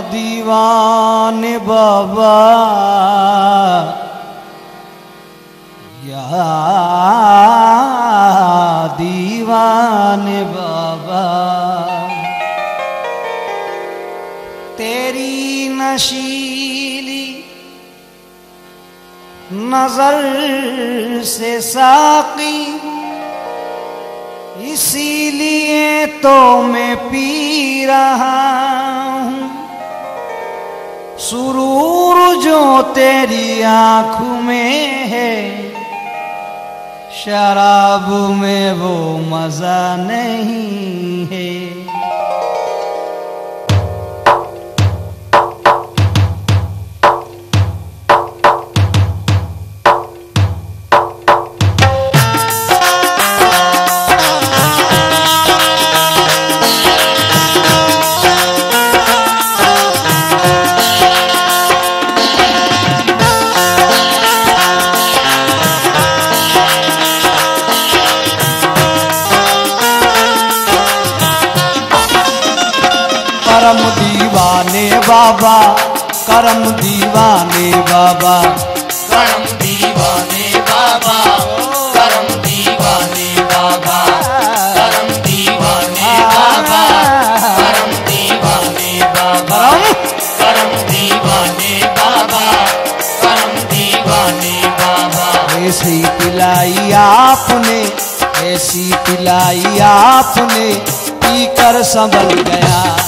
दीवान बाबा। या दीवान बाबा। तेरी नशीली नज़र से साकी, इसीलिए तो मैं पी रहा हूँ। सुरूर जो तेरी आँखों में है शराब में वो मज़ा नहीं है। बाबा करम दीवाने बाबा। करम दीवाने बाबा करम दीवाने बाबा। करम दीवाने बाबा करम दीवाने बाबा। करम? दीवाने बाबा करम दीवाने बाबा। ऐसी पिलाई आपने ऐसी पिलाई आपने पीकर संभल गया।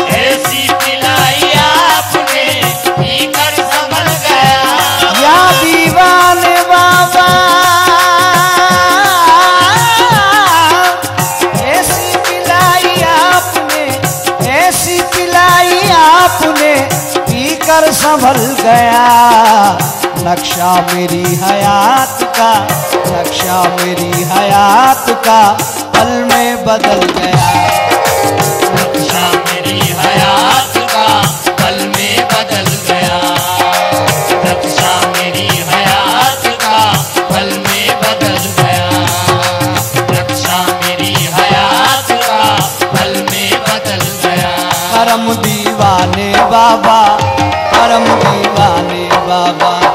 संभल गया। नक्शा मेरी हयात का, नक्शा मेरी हयात का, पल में बदल गया। नक्शा मेरी हयात का में बदल गया। मेरी हयात का में बदल गया। मेरी हयात का में बदल गया। बाबा करम दीवाने बाबा।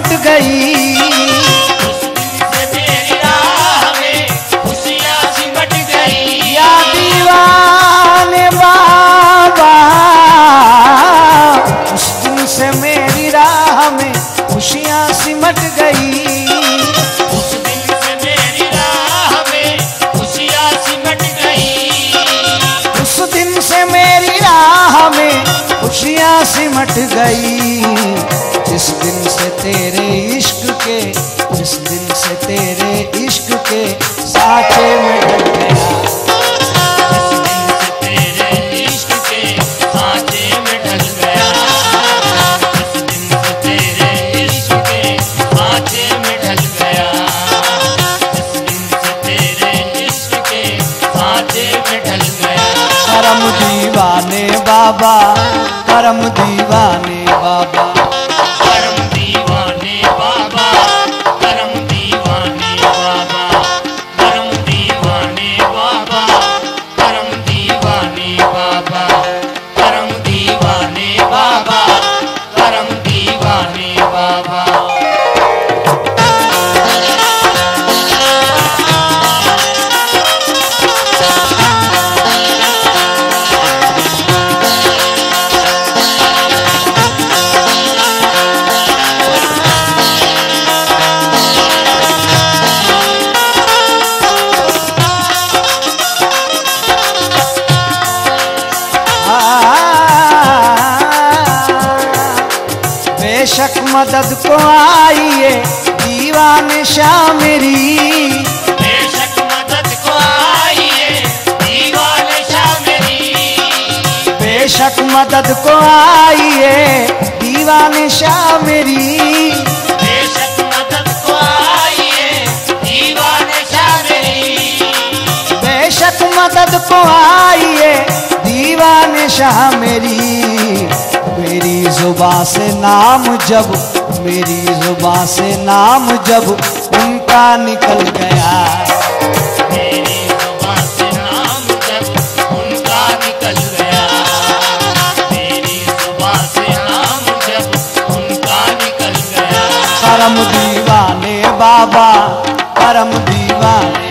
लौट गई। मदद को आइए दीवान शाह मेरी बेशक मदद को आइए दीवान शाह मेरी बेशक मदद को आइए दीवान शाह मेरी बेशक मदद को आइए दीवान शाह मेरी बेशक मदद को आइए दीवान शाह मेरी मेरी जुबा से नाम जब मेरी जुबा से नाम जब उनका निकल गया। मेरी जुबा से नाम जब उनका निकल गया। जुबा से नाम जब उनका निकल गया। करम दीवाने बाबा, परम दीवाने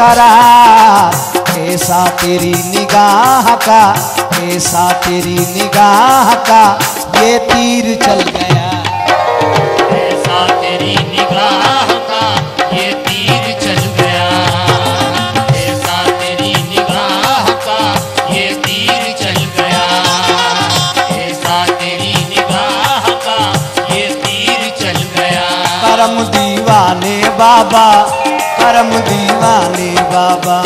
बेकरार ऐसा तेरी निगाह का ऐसा तेरी निगाह का ये तीर चल गया। ऐसा तेरी निगाह का ये तीर चल गया। ऐसा तेरी निगाह का ये तीर चल गया। ऐसा तेरी निगाह का ये तीर चल गया। करम दीवाने बाबा करम दीवाने बाबा।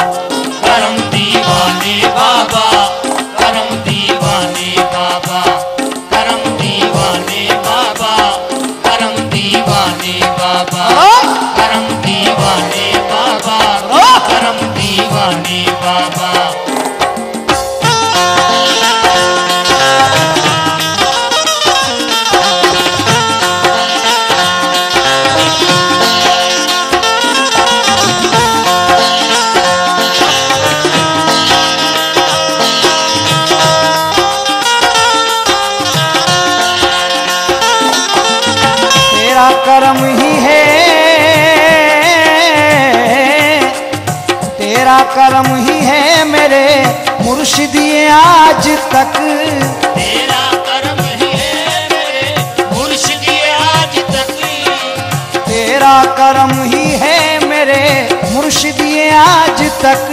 करम दीवाने बाबा। आज तक। तेरा करम है मेरे मुर्शिदी आज तक। तेरा करम ही है मेरे मुर्शिदिए आज तक।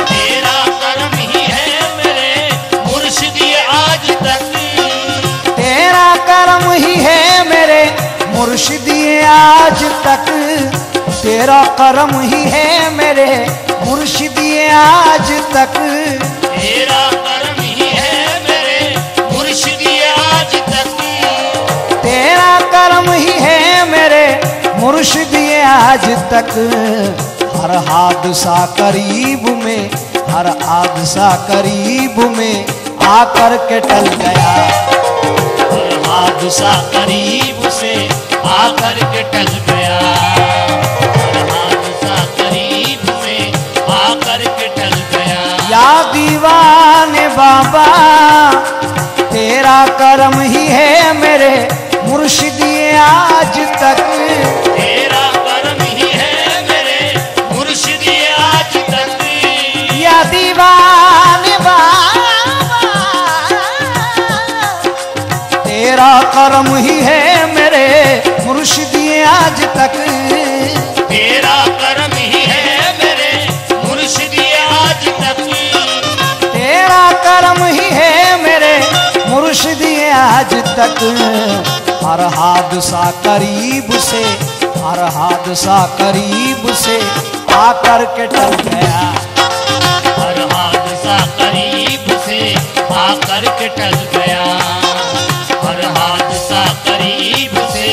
तेरा करम ही है मेरे मुर्शिदी आज तक। तेरा करम ही है मेरे मुर्शिदिए आज तक। तेरा करम ही है मेरे मुर्शिदिए आज तक। आज तक। हर हादसा करीब में, हर हादसा करीब में आकर के टल गया। हर हादसा करीब से आकर के टल गया। हर हादसा करीब में आकर के टल गया। या दीवाने बाबा, तेरा कर्म ही है मेरे मुर्शिदिए आज तक। करम ही है मेरे मुर्शिदिए आज तक। तेरा करम ही है मेरे मुर्शिदी आज तक। तेरा करम ही है मेरे मुर्शिदिए आज तक। हर हादसा करीब से हर हादसा करीब से आकर के टल गया। हर हादसा करीब से आकर के टल गया। हर हादसा करीब से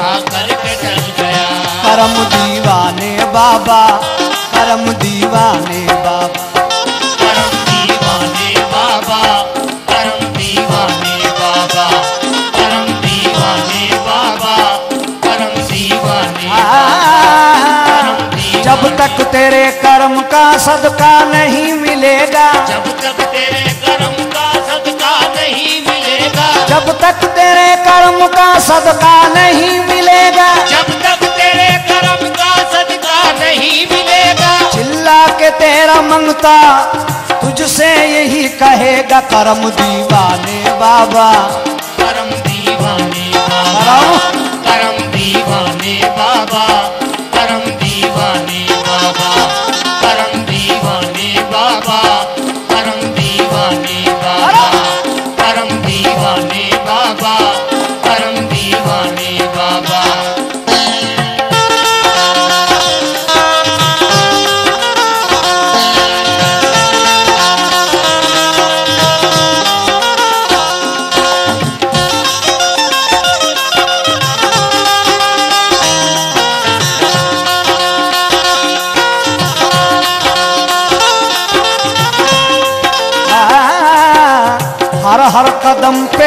आकर के टल गया। करम दीवाने बाबा करम दीवाने बाबा। करम दीवाने बाबा करम दीवाने बाबा। करम दीवाने बाबा। करम दीवाने जब तक तेरे कर्म का सदका नहीं मिलेगा जब तक तेरे कर्म का सदका नहीं मिलेगा। जब तक तेरे कर्म का सदका नहीं मिलेगा। जब तक तेरे कर्म का सदका नहीं मिलेगा। चिल्ला के तेरा मंगता तुझसे यही कहेगा कर्म दीवाने बाबा। कर्म दीवाने बाबा। कर्म दीवाने बाबा।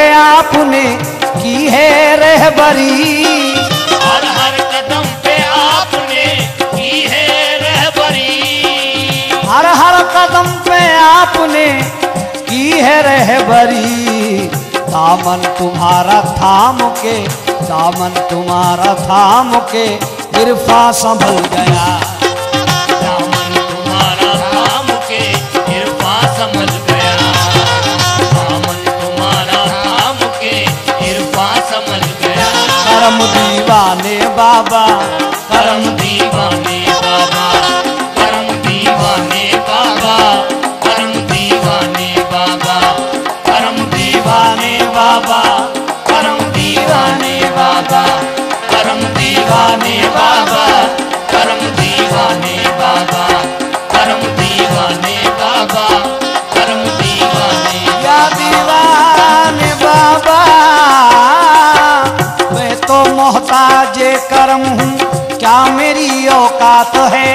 पे आपने की है रहबरी। हर हर कदम पे आपने की है रहबरी। हर हर कदम पे आपने की है रहबरी। दामन तुम्हारा थाम के दामन तुम्हारा थाम के इरफा संभल गया। करम दीवाने बाबा करम दीवाने मोहताज करम हूँ। क्या मेरी औकात है?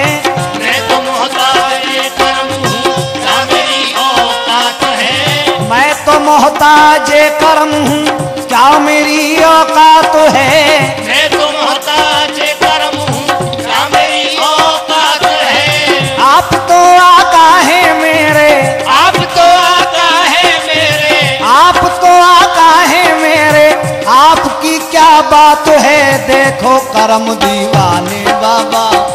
मैं तो मोहताज करम हूँ। क्या मेरी औकात है? मैं तो मोहताज करम हूँ। क्या मेरी औकात है? बात है देखो करम दीवाने बाबा।